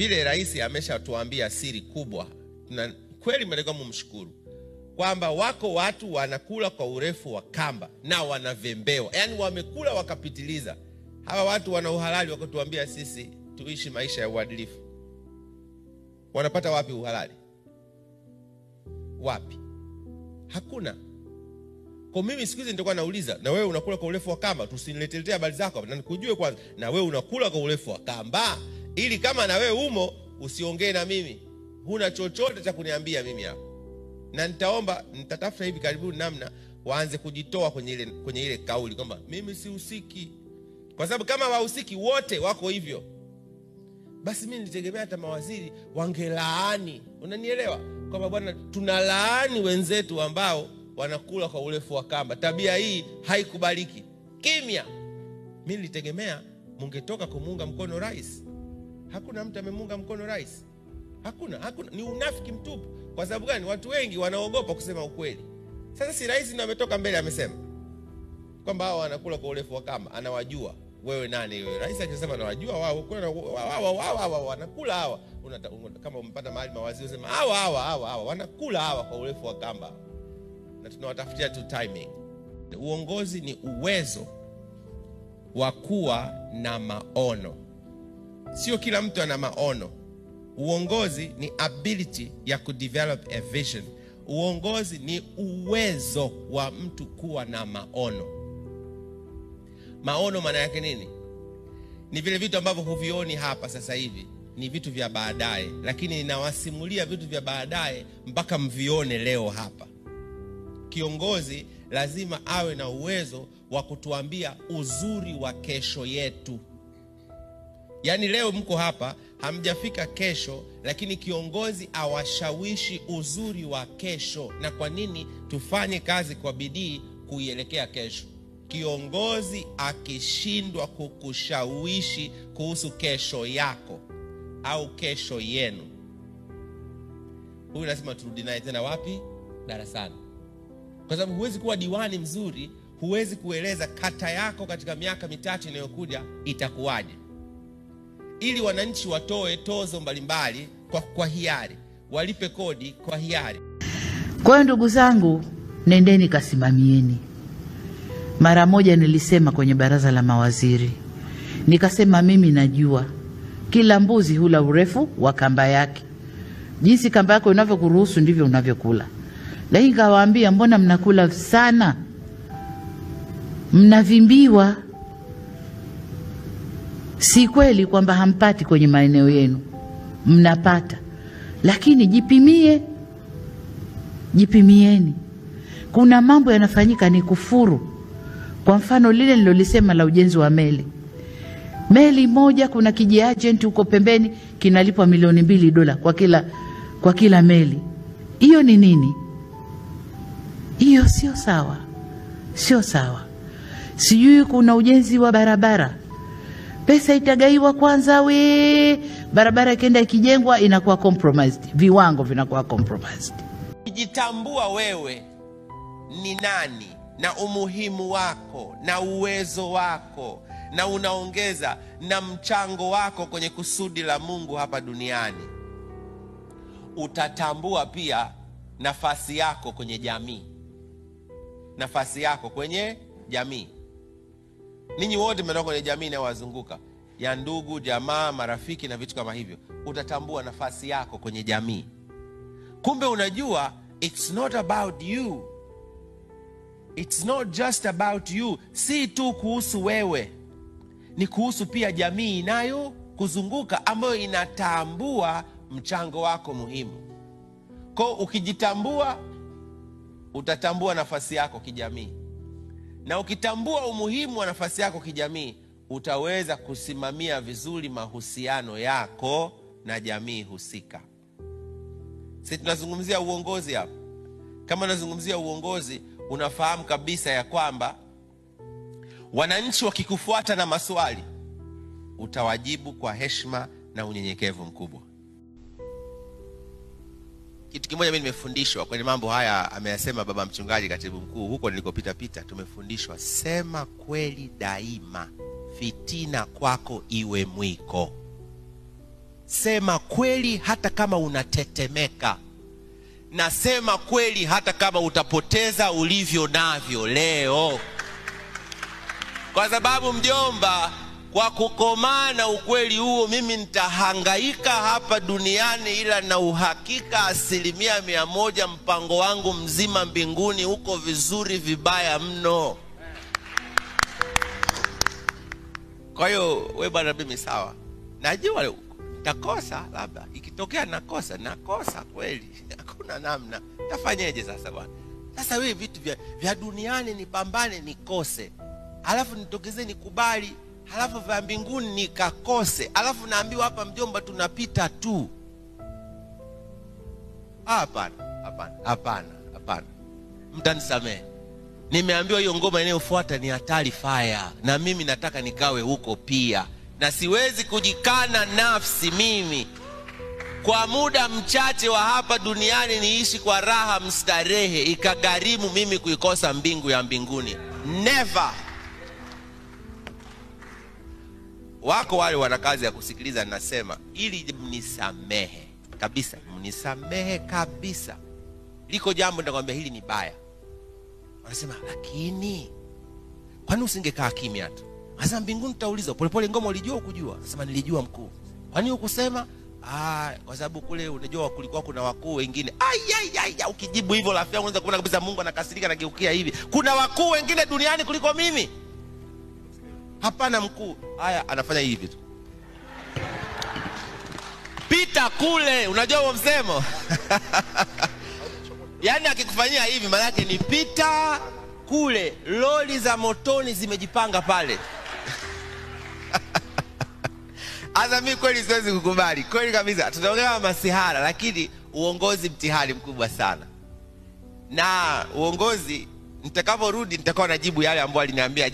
vile rais ameshatuambia siri kubwa. Na kweli mnatakiwa mumshukuru kwamba wako watu wanakula kwa urefu wa kamba na wanavembewa. Yaani wamekula wakapitiliza. Hawa watu wana uhalali wa kutuambia sisi tuishi maisha ya uadilifu. Wanapata wapi uhalali? Wapi? Hakuna. Kwa mimi siku hizi nitakuwa nauliza na wewe unakula kwa urefu wa kamba? Tusinileteletee habari zako. Na nikujue kwanza na wewe unakula kwa urefu wa kamba ili kama na wewe umo usiongee na mimi. Huna chochote cha kuniambia mimi hapa. Na nitaomba nitatafuta hivi karibuni namna waanze kujitoa kwenye ile, kwenye ile kauli kwamba mimi sihusiki kwa sababu kama wahusiki wote wako hivyo. Basi mimi nilitegemea hata mawaziri wangelaani. Unanielewa? Kwamba bwana tunalaani wenzetu ambao wanakula kwa urefu wa kamba. Tabia hii haikubaliki. Kimya! Mi nilitegemea mungetoka kumuunga mkono rais hakuna mtu amemunga mkono rais. Hakuna hakuna. Ni unafiki mtupu. Kwa sababu gani? Watu wengi wanaogopa kusema ukweli. Sasa si rais ndo ametoka mbele amesema? Kwamba hawa wanakula kwa urefu wa kamba. Anawajua. Wewe nani wewe? Rais akisema anawajua wao wao wanakula hawa. Kama umepata mahali mawaziri usema hawa hawa hawa hawa wanakula hawa kwa urefu wa kamba. Na tunawatafutia tu timing. Uongozi ni uwezo wa kuwa na maono sio kila mtu ana maono. Uongozi ni ability ya kudevelop a vision. Uongozi ni uwezo wa mtu kuwa na maono. Maono maana yake nini? Ni vile vitu ambavyo huvioni hapa sasa hivi. Ni vitu vya baadaye. Lakini ninawasimulia vitu vya baadaye mpaka mvione leo hapa. Kiongozi lazima awe na uwezo wa kutuambia uzuri wa kesho yetu yaani leo mko hapa hamjafika kesho lakini kiongozi awashawishi uzuri wa kesho. Na kwa nini? Tufanye kazi kwa bidii kuielekea kesho. Kiongozi akishindwa kukushawishi kuhusu kesho yako au kesho yenu. Huyu lazima turudi naye tena wapi? Darasani. Kwa sababu huwezi kuwa diwani mzuri huwezi kueleza kata yako katika miaka mitatu inayokuja itakuwaje ili wananchi watoe tozo mbalimbali kwa, kwa hiari walipe kodi kwa hiari Kwa hiyo ndugu zangu, nendeni kasimamieni. Mara moja nilisema kwenye baraza la mawaziri, nikasema mimi najua kila mbuzi hula urefu wa kamba yake, jinsi kamba yako inavyokuruhusu ndivyo unavyokula. Lakini kawaambia, mbona mnakula sana, mnavimbiwa. Si kweli kwamba hampati kwenye maeneo yenu, mnapata, lakini jipimie jipimieni. Kuna mambo yanafanyika ni kufuru. Kwa mfano lile nilolisema la ujenzi wa meli, meli moja, kuna kijiajenti huko pembeni kinalipwa milioni mbili dola kwa kila, kwa kila meli. Hiyo ni nini? Hiyo sio sawa, sio sawa. Sijui kuna ujenzi wa barabara, pesa itagaiwa kwanza, we. Barabara ikienda ikijengwa inakuwa compromised, viwango vinakuwa compromised. ukijitambua wewe ni nani na umuhimu wako na uwezo wako na unaongeza na mchango wako kwenye kusudi la mungu hapa duniani. Utatambua pia nafasi yako kwenye jamii. Nafasi yako kwenye jamii ninyi wote mmetoka kwenye jamii inayowazunguka ya ndugu jamaa marafiki na vitu kama hivyo. Utatambua nafasi yako kwenye jamii. Kumbe unajua it's not about you. It's not just about you. Si tu kuhusu wewe. Ni kuhusu pia jamii inayo kuzunguka ambayo inatambua mchango wako muhimu. Ko ukijitambua utatambua nafasi yako kijamii na ukitambua umuhimu wa nafasi yako kijamii utaweza kusimamia vizuri mahusiano yako na jamii husika. Si tunazungumzia uongozi hapa. Kama unazungumzia uongozi unafahamu kabisa ya kwamba wananchi wakikufuata na maswali utawajibu kwa heshima na unyenyekevu mkubwa kitu kimoja mi nimefundishwa kwenye mambo haya ameyasema baba mchungaji katibu mkuu huko nilikopita pita tumefundishwa sema kweli daima fitina kwako iwe mwiko. Sema kweli hata kama unatetemeka na sema kweli hata kama utapoteza ulivyo navyo leo. Kwa sababu mjomba kwa kukomaa na ukweli huo mimi nitahangaika hapa duniani ila na uhakika asilimia mia moja mpango wangu mzima mbinguni uko vizuri vibaya mno. Kwa hiyo we bwana mimi sawa. Najua takosa labda. Ikitokea nakosa nakosa kweli. Hakuna namna. Tafanyeje sasa bwana? Sasa wewe vitu vya, vya duniani nipambane nikose. Alafu nitokeze nikubali halafu vya mbinguni nikakose alafu naambiwa hapa mjomba tunapita tu. Hapana hapana hapana hapana. Mtanisamehe. Nimeambiwa hiyo ngoma inayofuata ni hatari faya na mimi nataka nikawe huko pia. Na siwezi kujikana nafsi mimi. Kwa muda mchache wa hapa duniani niishi kwa raha mstarehe. Ikagharimu mimi kuikosa mbingu ya mbinguni. Never wako wale wana kazi ya kusikiliza nasema ili mnisamehe kabisa mnisamehe kabisa. Liko jambo nitakwambia hili ni baya. Wanasema lakini kwani usingekaa kimya tu? Anasema mbinguni tutauliza polepole ngoma ulijua ukujua nasema nilijua mkuu. Kwani ukusema Ah, kwa sababu kule unajua kulikuwa kuna wakuu wengine. Ayayaya ukijibu hivyo rafiki unaweza kuona kabisa mungu anakasirika nageukia hivi. Kuna wakuu wengine duniani kuliko mimi hapana mkuu. Haya anafanya hivi tu. Pita kule unajua huo msemo? Yaani akikufanyia hivi maanake ni pita kule loli za motoni zimejipanga pale. Hata mi kweli siwezi kukubali. Kweli kabisa tunaongea masihara lakini uongozi mtihani mkubwa sana. Na uongozi nitakaporudi nitakuwa najibu yale ambayo aliniambia